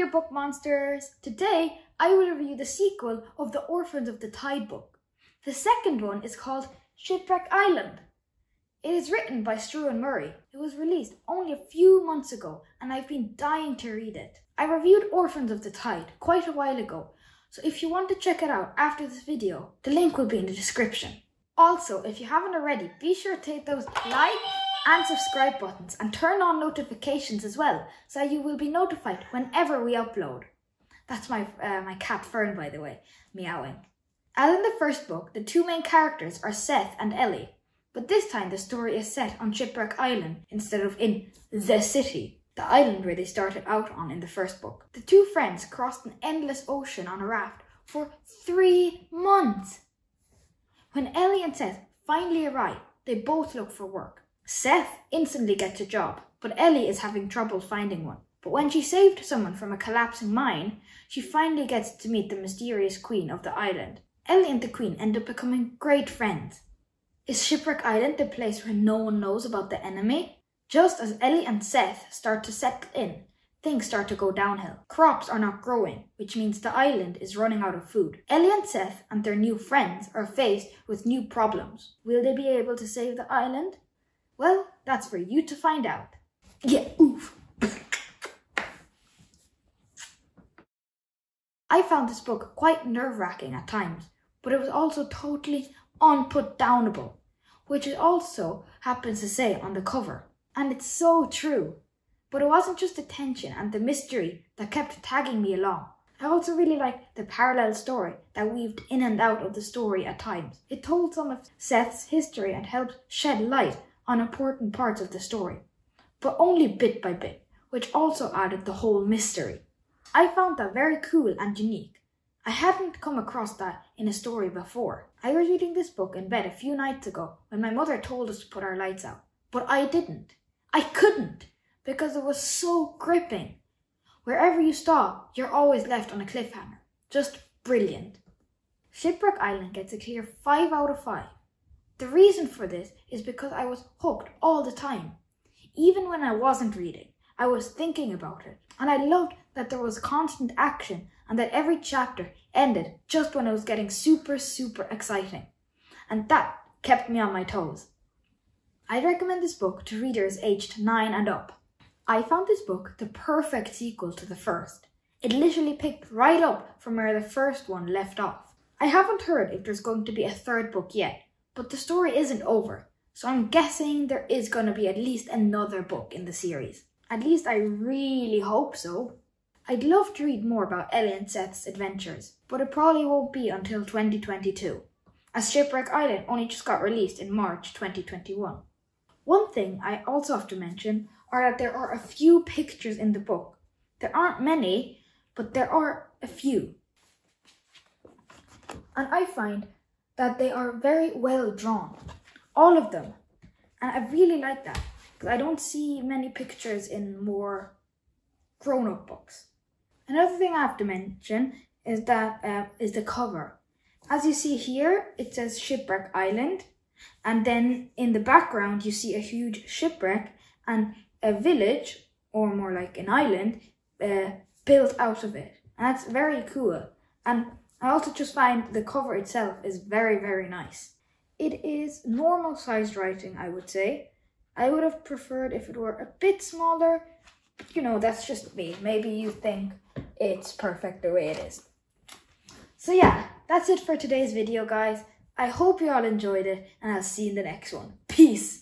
book monsters! Today I will review the sequel of the Orphans of the Tide book. The second one is called Shipwreck Island. It is written by Struan Murray. It was released only a few months ago and I've been dying to read it. I reviewed Orphans of the Tide quite a while ago, so if you want to check it out after this video, the link will be in the description. Also, if you haven't already, be sure to hit those like and subscribe buttons and turn on notifications as well so you will be notified whenever we upload. That's my, uh, my cat Fern, by the way, meowing. As in the first book, the two main characters are Seth and Ellie, but this time the story is set on Shipwreck Island instead of in the city, the island where they started out on in the first book. The two friends crossed an endless ocean on a raft for three months. When Ellie and Seth finally arrive, they both look for work. Seth instantly gets a job, but Ellie is having trouble finding one. But when she saved someone from a collapsing mine, she finally gets to meet the mysterious queen of the island. Ellie and the queen end up becoming great friends. Is Shipwreck Island the place where no one knows about the enemy? Just as Ellie and Seth start to settle in, things start to go downhill. Crops are not growing, which means the island is running out of food. Ellie and Seth and their new friends are faced with new problems. Will they be able to save the island? Well, that's for you to find out. Yeah, oof. I found this book quite nerve-wracking at times, but it was also totally unputdownable, which it also happens to say on the cover. And it's so true. But it wasn't just the tension and the mystery that kept tagging me along. I also really liked the parallel story that weaved in and out of the story at times. It told some of Seth's history and helped shed light on important parts of the story, but only bit by bit, which also added the whole mystery. I found that very cool and unique. I hadn't come across that in a story before. I was reading this book in bed a few nights ago when my mother told us to put our lights out, but I didn't. I couldn't because it was so gripping. Wherever you stop, you're always left on a cliffhanger. Just brilliant. Shipwreck Island gets a clear 5 out of 5. The reason for this is because I was hooked all the time. Even when I wasn't reading, I was thinking about it. And I loved that there was constant action and that every chapter ended just when it was getting super, super exciting. And that kept me on my toes. I'd recommend this book to readers aged 9 and up. I found this book the perfect sequel to the first. It literally picked right up from where the first one left off. I haven't heard if there's going to be a third book yet, but the story isn't over, so I'm guessing there is going to be at least another book in the series. At least I really hope so. I'd love to read more about Ellie and Seth's adventures, but it probably won't be until 2022, as Shipwreck Island only just got released in March 2021. One thing I also have to mention are that there are a few pictures in the book. There aren't many, but there are a few. And I find that they are very well drawn, all of them. And I really like that because I don't see many pictures in more grown up books. Another thing I have to mention is that uh, is the cover. As you see here, it says Shipwreck Island, and then in the background, you see a huge shipwreck and a village, or more like an island, uh, built out of it. And that's very cool. And I also just find the cover itself is very, very nice. It is normal sized writing, I would say. I would have preferred if it were a bit smaller, you know, that's just me. Maybe you think it's perfect the way it is. So yeah, that's it for today's video, guys. I hope you all enjoyed it, and I'll see you in the next one. Peace!